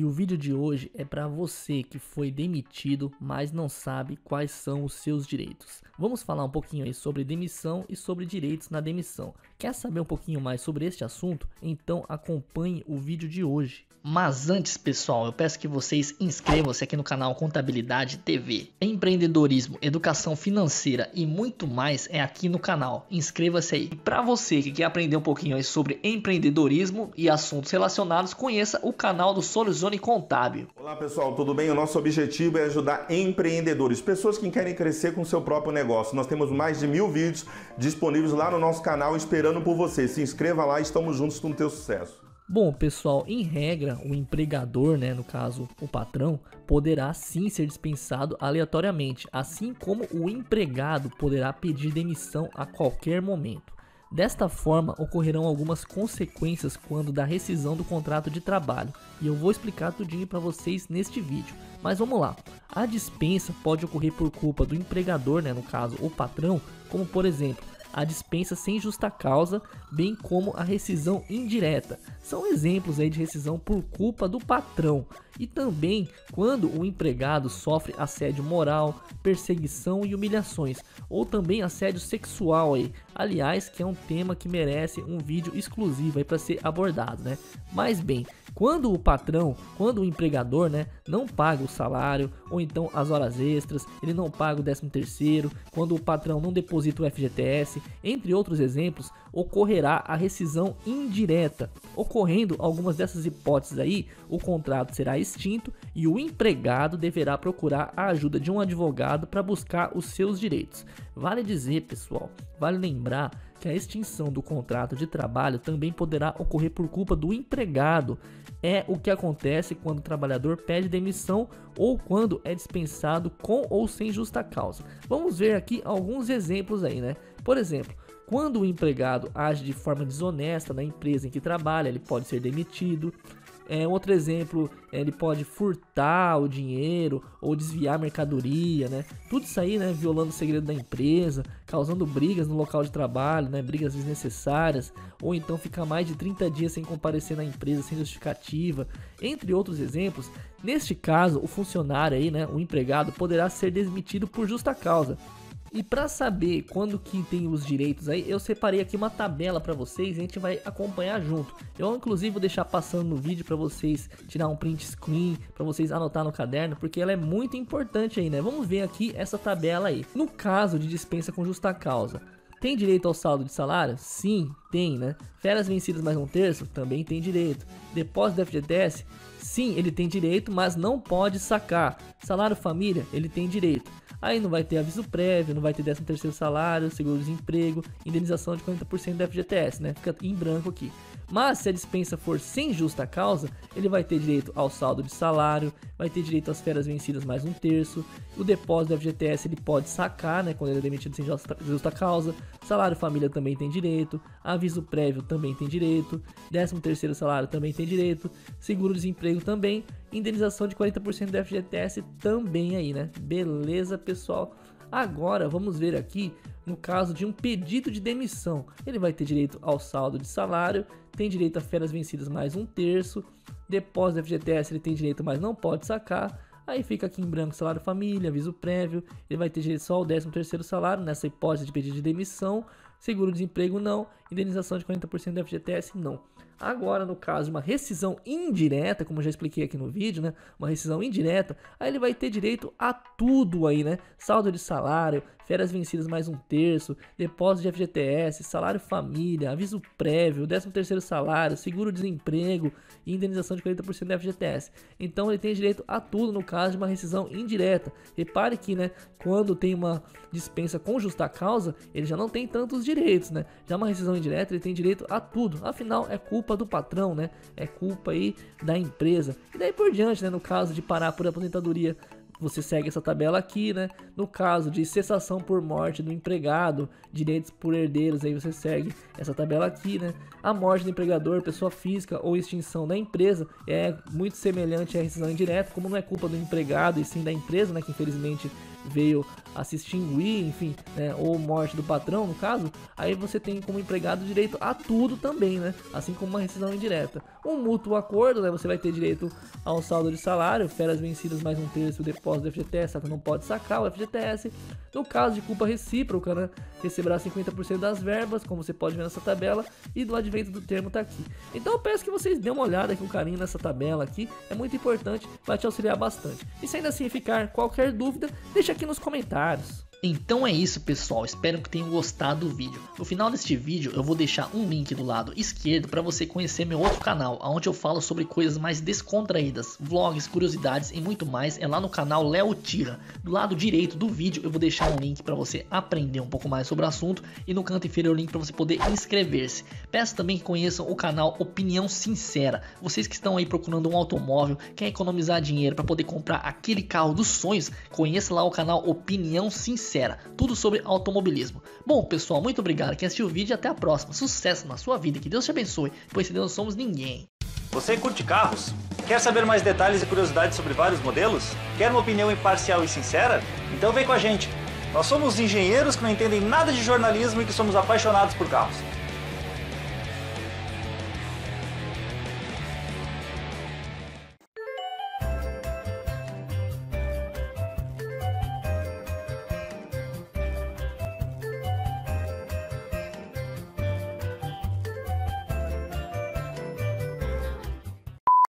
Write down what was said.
E o vídeo de hoje é para você que foi demitido, mas não sabe quais são os seus direitos. Vamos falar um pouquinho aí sobre demissão e sobre direitos na demissão. Quer saber um pouquinho mais sobre este assunto? Então acompanhe o vídeo de hoje. Mas antes, pessoal, eu peço que vocês inscrevam-se aqui no canal Contabilidade TV. Empreendedorismo, educação financeira e muito mais é aqui no canal. Inscreva-se aí. Para você que quer aprender um pouquinho aí sobre empreendedorismo e assuntos relacionados, conheça o canal do Soluzone Contábil. Olá, pessoal, tudo bem? O nosso objetivo é ajudar empreendedores, pessoas que querem crescer com o seu próprio negócio. Nós temos mais de mil vídeos disponíveis lá no nosso canal esperando por você. Se inscreva lá e estamos juntos com o teu sucesso. Bom, pessoal, em regra, o empregador, né, no caso o patrão, poderá sim ser dispensado aleatoriamente, assim como o empregado poderá pedir demissão a qualquer momento. Desta forma, ocorrerão algumas consequências quando da rescisão do contrato de trabalho, e eu vou explicar tudinho para vocês neste vídeo. Mas vamos lá. A dispensa pode ocorrer por culpa do empregador, né, no caso o patrão, como por exemplo, a dispensa sem justa causa, bem como a rescisão indireta. São exemplos aí de rescisão por culpa do patrão. E também quando o empregado sofre assédio moral, perseguição e humilhações, ou também assédio sexual aí. Aliás, que é um tema que merece um vídeo exclusivo aí para ser abordado, né? Mas bem, quando o patrão, quando o empregador, né, não paga o salário ou então as horas extras, ele não paga o 13 terceiro, quando o patrão não deposita o FGTS, entre outros exemplos, ocorrerá a rescisão indireta. Ocorrendo algumas dessas hipóteses aí, o contrato será extinto e o empregado deverá procurar a ajuda de um advogado para buscar os seus direitos. Vale dizer, pessoal, vale lembrar que a extinção do contrato de trabalho também poderá ocorrer por culpa do empregado. É o que acontece quando o trabalhador pede demissão ou quando é dispensado com ou sem justa causa. Vamos ver aqui alguns exemplos aí, né? Por exemplo, quando o empregado age de forma desonesta na empresa em que trabalha, ele pode ser demitido. É, outro exemplo, ele pode furtar o dinheiro ou desviar mercadoria, né? Tudo isso aí, né? Violando o segredo da empresa, causando brigas no local de trabalho, né? Brigas desnecessárias, ou então ficar mais de 30 dias sem comparecer na empresa sem justificativa, entre outros exemplos. Neste caso, o funcionário aí, né? O empregado poderá ser demitido por justa causa. E para saber quando que tem os direitos aí, eu separei aqui uma tabela para vocês a gente vai acompanhar junto. Eu inclusive vou deixar passando no vídeo para vocês tirar um print screen, para vocês anotar no caderno, porque ela é muito importante aí, né? Vamos ver aqui essa tabela aí. No caso de dispensa com justa causa, tem direito ao saldo de salário? Sim, tem, né? Férias vencidas mais um terço? Também tem direito. Depósito do FGTS? Sim, ele tem direito, mas não pode sacar. Salário família? Ele tem direito. Aí não vai ter aviso prévio, não vai ter 13 terceiro salário, seguro-desemprego, indenização de 40% do FGTS, né? Fica em branco aqui. Mas se a dispensa for sem justa causa, ele vai ter direito ao saldo de salário, vai ter direito às férias vencidas mais um terço, o depósito do FGTS ele pode sacar, né, quando ele é demitido sem justa, justa causa, salário família também tem direito, aviso prévio também tem direito, 13 terceiro salário também tem direito, seguro-desemprego também, indenização de 40% do FGTS também aí, né? Beleza, pessoal? Agora vamos ver aqui no caso de um pedido de demissão. Ele vai ter direito ao saldo de salário, tem direito a férias vencidas mais um terço, depósito do FGTS ele tem direito, mas não pode sacar. Aí fica aqui em branco salário família, aviso prévio, ele vai ter direito só ao 13 terceiro salário, nessa hipótese de pedido de demissão, seguro-desemprego não, indenização de 40% do FGTS não. Agora, no caso uma rescisão indireta, como já expliquei aqui no vídeo, né? Uma rescisão indireta, aí ele vai ter direito a tudo aí, né? Saldo de salário, férias vencidas mais um terço, depósito de FGTS, salário família, aviso prévio, 13 terceiro salário, seguro-desemprego e indenização de 40% do FGTS. Então ele tem direito a tudo no caso de uma rescisão indireta. Repare que, né, quando tem uma dispensa com justa causa, ele já não tem tantos direitos, né? Já uma rescisão indireta, ele tem direito a tudo. Afinal, é culpa do patrão, né? É culpa aí da empresa. E daí por diante, né, no caso de parar por aposentadoria você segue essa tabela aqui, né? No caso de cessação por morte do empregado, direitos por herdeiros, aí você segue essa tabela aqui, né? A morte do empregador, pessoa física ou extinção da empresa é muito semelhante à rescisão indireta, como não é culpa do empregado e sim da empresa, né? Que infelizmente veio a se extinguir, enfim, né, ou morte do patrão, no caso, aí você tem como empregado direito a tudo também, né? Assim como uma rescisão indireta. Um mútuo acordo, né? Você vai ter direito ao saldo de salário, férias vencidas mais um terço depósito do FGTS, só que não pode sacar o FGTS. No caso de culpa recíproca, né? Receberá 50% das verbas, como você pode ver nessa tabela, e do advento do termo tá aqui. Então eu peço que vocês dêem uma olhada um carinho nessa tabela aqui, é muito importante, vai te auxiliar bastante. E se ainda assim ficar qualquer dúvida, deixa aqui nos comentários. Então é isso pessoal, espero que tenham gostado do vídeo. No final deste vídeo eu vou deixar um link do lado esquerdo para você conhecer meu outro canal, onde eu falo sobre coisas mais descontraídas, vlogs, curiosidades e muito mais, é lá no canal Léo Tira. Do lado direito do vídeo eu vou deixar um link para você aprender um pouco mais sobre o assunto e no canto inferior o link para você poder inscrever-se. Peço também que conheçam o canal Opinião Sincera, vocês que estão aí procurando um automóvel, quer economizar dinheiro para poder comprar aquele carro dos sonhos, conheça lá o canal Opinião Sincera sincera, tudo sobre automobilismo. Bom, pessoal, muito obrigado quem assistiu o vídeo e até a próxima. Sucesso na sua vida, que Deus te abençoe, pois se Deus não somos ninguém. Você curte carros? Quer saber mais detalhes e curiosidades sobre vários modelos? Quer uma opinião imparcial e sincera? Então vem com a gente. Nós somos engenheiros que não entendem nada de jornalismo e que somos apaixonados por carros.